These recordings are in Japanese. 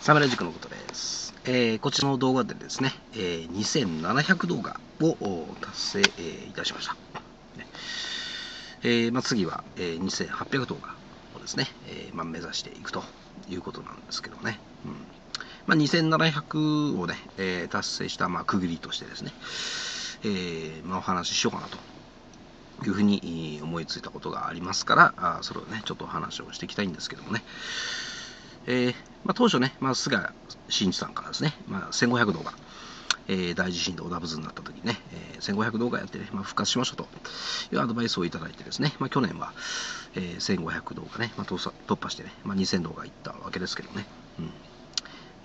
サムライ塾のことです。えーこちらの動画でですね、えー2700動画を達成、えーいたしました。ねえーまあ、次は、えー2800動画をですね、えーまあ、目指していくということなんですけどね。うんまあ、2700をね、えー達成した、まあ、区切りとしてですね、えーまあ、お話ししようかなというふうに思いついたことがありますから、あそれをね、ちょっとお話をしていきたいんですけどもね。えーまあ、当初ね、まあ、菅真一さんからですね、まあ、1500動画、えー大地震で小田渦になった時にね、えー1500動画やってね、まあ、復活しましょうというアドバイスをいただいてですね、まあ、去年は、えー1500動画ね、まあ、突破突破してね、まあ、2000動画いったわけですけどね、うん。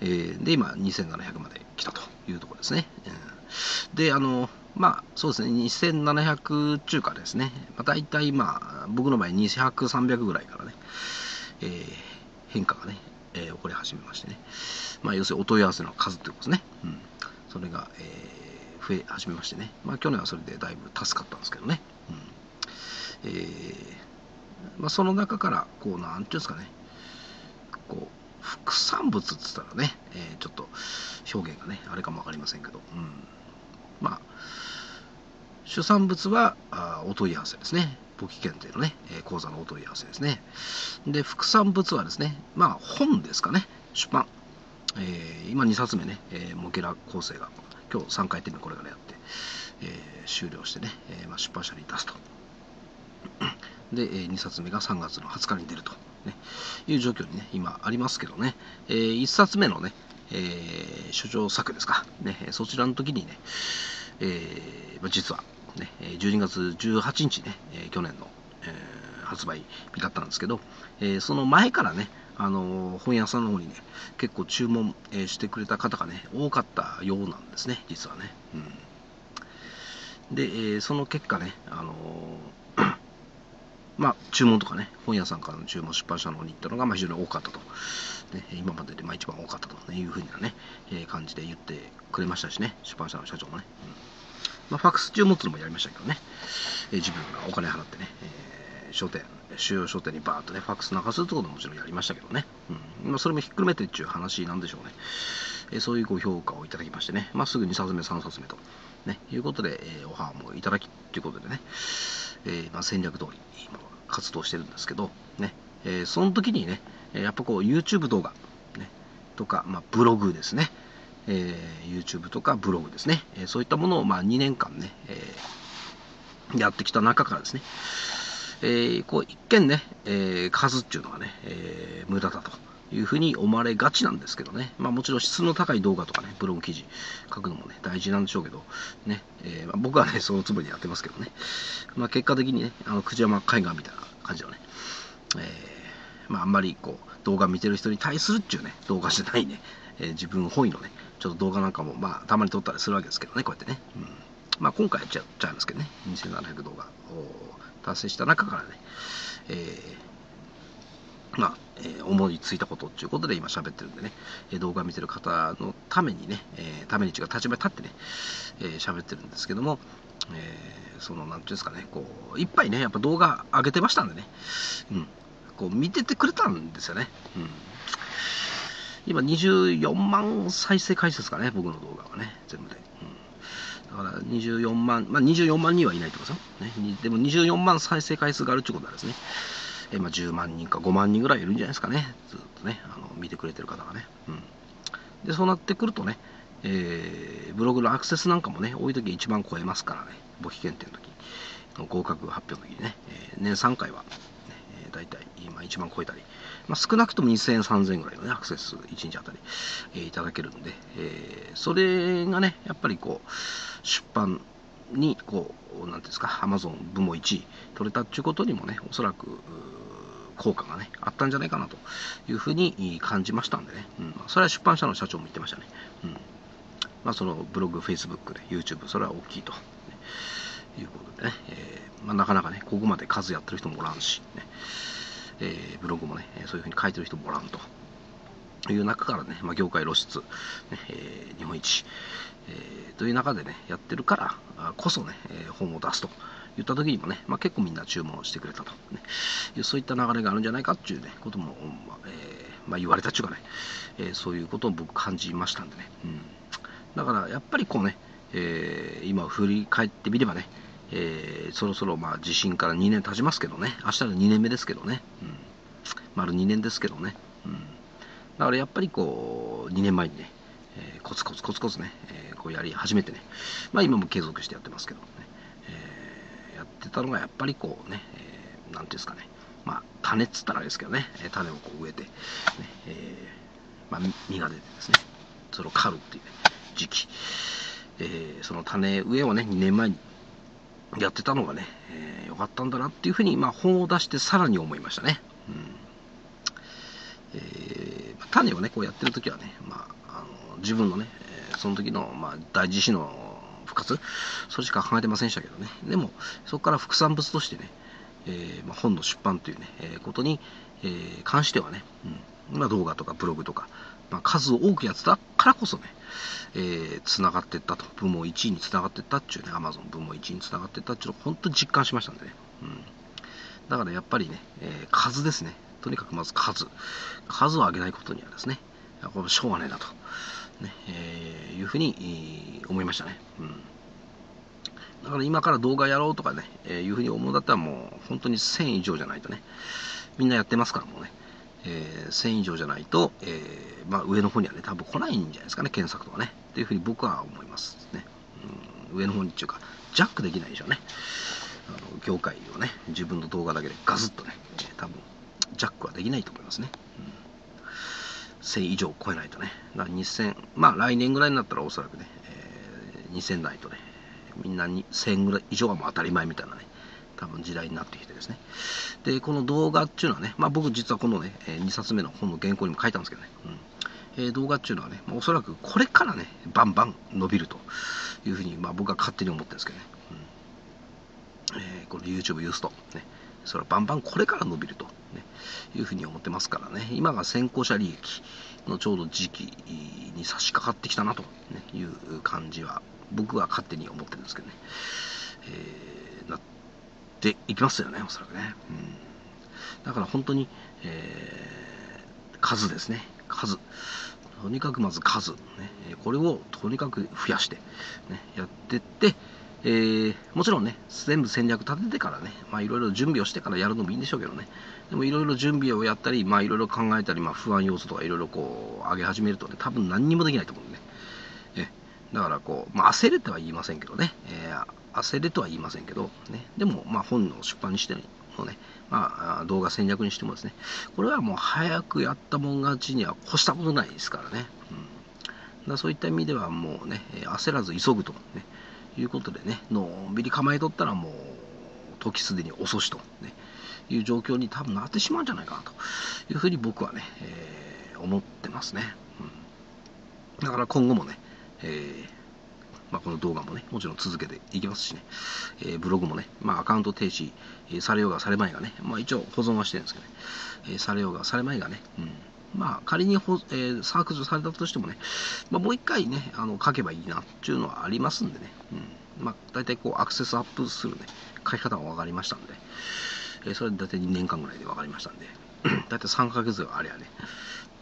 えーで、今、2700まで来たというところですね。うん。で、あの、まあ、そうですね、2700中華ですね、まあ、大体、まあ、僕の場合200、300ぐらいからね、えー変化がね、えー起こり始めましてね、まあ、要するにお問い合わせの数ってことですね、うん、それが、えー増え始めましてね、まあ、去年はそれでだいぶ助かったんですけどね、うん。えーまあ、その中から、こう、なんていうんですかね、こう、副産物っつったらね、えーちょっと表現がね、あれかもわかりませんけど、うん、まあ、主産物はあお問い合わせですね。簿記検定のね、えー講座のお問い合わせですね。で、副産物はですね、まあ本ですかね、出版。えー今2冊目ね、えーモケラ構成が、今日3回転目これからやって、えー終了してね、えーまあ、出版社に出すと。で、え2冊目が3月の20日に出ると、ね、いう状況にね、今ありますけどね、え1冊目のね、えー書状作ですか、ね、そちらの時にね、えーまあ実は、ね、12月18日ね、去年の、えー発売日だったんですけど、えーその前からね、あのー本屋さんの方にね、結構注文、えしてくれた方がね、多かったようなんですね、実はね。うん、で、えその結果ね、あのまあ、注文とかね、本屋さんからの注文、出版社の方に行ったのが、まあ、非常に多かったと。ね、今まででまあ一番多かったというふうなね、え感じで言ってくれましたしね、出版社の社長もね。うんまあ、ファックス注文っていうのもやりましたけどね、えー自分がお金払ってね、えー書店、主要書店にバーッとね、ファックス流すってことももちろんやりましたけどね、うん。まあ、それもひっくるめてっていう話なんでしょうね。えーそういうご評価をいただきましてね、まあ、すぐ2冊目、3冊目と、ね、いうことで、えーオファーもいただきということでね、えーまあ、戦略通り今活動してるんですけど、ね。えーその時にね、やっぱこう YouTube 動画、ね、とか、まあ、ブログですね、えー YouTube とかブログですね、えーそういったものをまあ2年間ね、えーやってきた中からですね、えーこう一見ね、え数っていうのがね、え無駄だというふうに思われがちなんですけどね、まあ、もちろん質の高い動画とかね、ブログ記事書くのもね、大事なんでしょうけど、ねえまあ、僕はね、そのつもりでやってますけどね、まあ、結果的にね、あの久慈山海岸みたいな感じのね、えまあ、あんまりこう動画見てる人に対するっていうね、動画じゃないね、え自分本位のね、ちょっと動画なんかも、まあ、たまに撮ったりするわけですけどね、こうやってね。うん。まあ、今回やっちゃちゃいますけどね、2700動画を達成した中からね、えーまあ、えー思いついたことっていうことで今喋ってるんでね、えー動画見てる方のためにね、えーために違う立場に立ってね、えー喋ってるんですけども、えーその、なんていうんですかね、こう、いっぱいね、やっぱ動画上げてましたんでね、うん、こう見ててくれたんですよね。うん。今24万再生回数ですかね、僕の動画はね、全部で。うん、だから24万、まあ24万人はいないってことですよ。ね、でも24万再生回数があるってことはですね、えまあ、10万人か5万人ぐらいいるんじゃないですかね、ずっとね、あの見てくれてる方がね。うん、で、そうなってくるとね、えーブログのアクセスなんかもね、多い時1万超えますからね、簿記検定の時の合格発表の時にね、えー年3回は、ね、えー大体今1万超えたり、まあ、少なくとも2000、3000ぐらいのね、アクセス1日あたり、えーいただけるんで、えーそれがね、やっぱりこう、出版に、こう、なんていうんですか、アマゾン部門1位取れたっていうことにもね、おそらく、効果がね、あったんじゃないかなというふうに感じましたんでね、うん、それは出版社の社長も言ってましたね。うん。まあ、そのブログ、フェイスブックで YouTube、それは大きいと、いうことでね、えーまあ、なかなかね、ここまで数やってる人もおらんし、ね。えブログもね、そういうふうに書いてる人もおらんと。いう中からね、まあ、業界露出、ねえー日本一、えーという中でね、やってるからこそね、えー本を出すと。言った時にもね、まあ、結構みんな注文してくれたと、ね、そういった流れがあるんじゃないかっていうね、ことも、まあえまあ、言われたっちゅうかね、え、そういうことを僕感じましたんでね、うん、だからやっぱりこうね、え、今振り返ってみればね、えー、そろそろまあ地震から2年経ちますけどね。明日で2年目ですけどね、うん、丸2年ですけどね、うん、だからやっぱりこう2年前にね、えー、コツコツコツコツね、えー、こうやり始めてね。まあ今も継続してやってますけどね、え、やってたのがやっぱりこうね、えー、なんていうんですかね。まあ種っつったらあれですけどね。種をこう植えて、ね。えーまあ、実が出てですね。それを刈るっていう、ね、時期、えー、その種植えをね2年前にやってたのがね、えー、よかったんだなっていうふうに、まあ、本を出してさらに思いましたね。うん。えー、種をね、こうやってる時はね、まあ、あの自分のね、その時の、まあ、大地震の復活、それしか考えてませんでしたけどね、でも、そこから副産物としてね、えーまあ、本の出版というね、えー、ことに、え、関してはね、うん。まあ、動画とかブログとか、まあ、数多くやってたからこそね、えー、繋がっていったと、部門1位に繋がっていったっていうね、アマゾン部門1位に繋がっていったっていうのを本当に実感しましたんでね。うん。だからやっぱりね、えー、数ですね。とにかくまず数。数を上げないことにはですね、これしょうがないなと、ね、えー、いうふうに、思いましたね。うん。だから今から動画やろうとかね、えー、いうふうに思うんだったらもう本当に1000以上じゃないとね、みんなやってますからもうね、えー、1000以上じゃないと、えー、まあ、上の方にはね、多分来ないんじゃないですかね、検索とかね。っていうふうに僕は思いますね。うん、上の方にっていうか、ジャックできないでしょうね。あの業界をね、自分の動画だけでガズッとね、えー、多分ジャックはできないと思いますね。うん、1000以上超えないとね。だから2000、まあ来年ぐらいになったらおそらくね、えー、2000ないとね、みんなに1000ぐらい以上はもう当たり前みたいなね、多分時代になってきてですね。で、この動画っていうのはね、まあ僕実はこのね、2冊目の本の原稿にも書いたんですけどね、うんえー、動画っていうのはね、まあ、おそらくこれからね、バンバン伸びるというふうに、まあ僕は勝手に思ってるんですけどね。うんえー、この YouTube ユースト、ね、それはバンバンこれから伸びると、ね、いうふうに思ってますからね、今が先行者利益のちょうど時期に差し掛かってきたなと、いう感じは、僕は勝手に思ってるんですけどね。えー、ていきますよね、おそらくね。うん、だから本当に、えー、数ですね、数。とにかくまず数、ね、これをとにかく増やして、ね、やってって、えー、もちろんね、全部戦略立ててからね、まあいろいろ準備をしてからやるのもいいんでしょうけどね、でもいろいろ準備をやったり、まあいろいろ考えたり、まあ不安要素とかいろいろこう上げ始めるとね、多分何にもできないと思うんでね。えだからこう、まあ焦れとは言いませんけどね、えー、焦れとは言いませんけど、ね、でもまあ本の出版にしてもね、まあ動画戦略にしてもですね、これはもう早くやったもん勝ちには越したことないですからね。うん、だそういった意味ではもうね、焦らず急ぐと、ね、いうことでね、のんびり構えとったらもう、時すでに遅しと、ね、いう状況に多分なってしまうんじゃないかなというふうに僕はね、えー、思ってますね。うん、だから今後もね、えーまあ、この動画もね、もちろん続けていきますしね、えー、ブログもね、まあ、アカウント停止、されようがされまいがね、まあ、一応保存はしてるんですけどね、えー、されようがされまいがね、うん、まあ、仮にほ、えー、削除されたとしてもね、まあ、もう一回ね、あの書けばいいなっていうのはありますんでね、うん、まあ、大体こう、アクセスアップするね、書き方が分かりましたんで、えー、それで大体2年間ぐらいで分かりましたんで、大体3ヶ月あればね、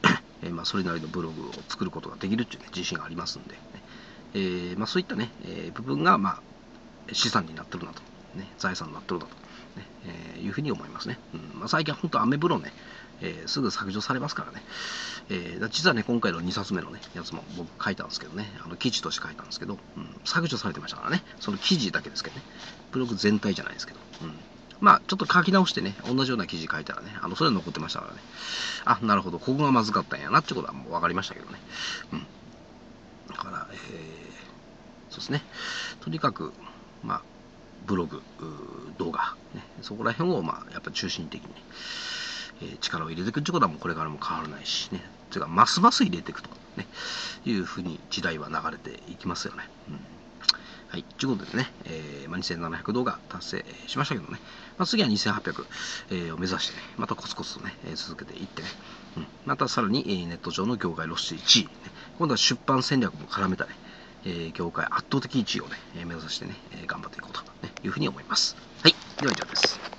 えー、まあ、それなりのブログを作ることができるっていうね、自信がありますんで、えー、まあ、そういったね、えー、部分が、まあ、資産になってるなと、ね、財産になってるなと、ねえー、いうふうに思いますね。うん。まあ、最近は本当、アメブロね、え、すぐ削除されますからね、え、実はね、今回の2冊目のね、やつも僕書いたんですけどね、あの記事として書いたんですけど、うん、削除されてましたからね、その記事だけですけどね、ブログ全体じゃないですけど、うん、まあ、ちょっと書き直してね、同じような記事書いたらね、あの、それは残ってましたからね、あ、なるほど、ここがまずかったんやなってことはもう分かりましたけどね、うん。だから、えー、そうですね、とにかく、まあ、ブログ、動画、ね、そこら辺を、まあ、やっぱ中心的に、えー、力を入れていくってことはもうこれからも変わらないしね、というか、ますます入れていくと、ね、いうふうに時代は流れていきますよね。うん。はい。ということでね、えーまあ、2700動画達成しましたけどね、まあ、次は2800、えー、を目指してね、またコツコツとね、えー、続けていってね、うん、またさらに、え、ネット上の業界露出1位、ね、今度は出版戦略も絡めたね、え、業界圧倒的1位をね、目指してね、頑張っていこうと、いうふうに思います。はい。では以上です。